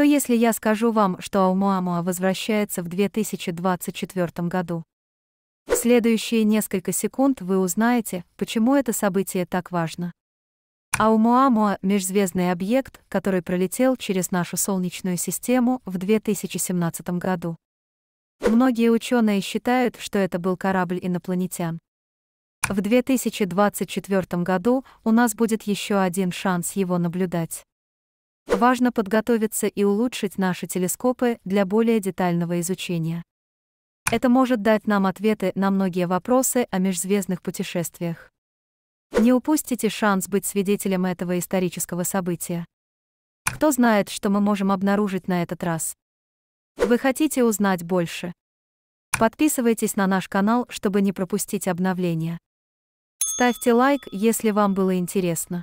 Что если я скажу вам, что Аумуамуа возвращается в 2024 году? В следующие несколько секунд вы узнаете, почему это событие так важно. Аумуамуа — межзвездный объект, который пролетел через нашу Солнечную систему в 2017 году. Многие ученые считают, что это был корабль инопланетян. В 2024 году у нас будет еще один шанс его наблюдать. Важно подготовиться и улучшить наши телескопы для более детального изучения. Это может дать нам ответы на многие вопросы о межзвездных путешествиях. Не упустите шанс быть свидетелем этого исторического события. Кто знает, что мы можем обнаружить на этот раз? Вы хотите узнать больше? Подписывайтесь на наш канал, чтобы не пропустить обновления. Ставьте лайк, если вам было интересно.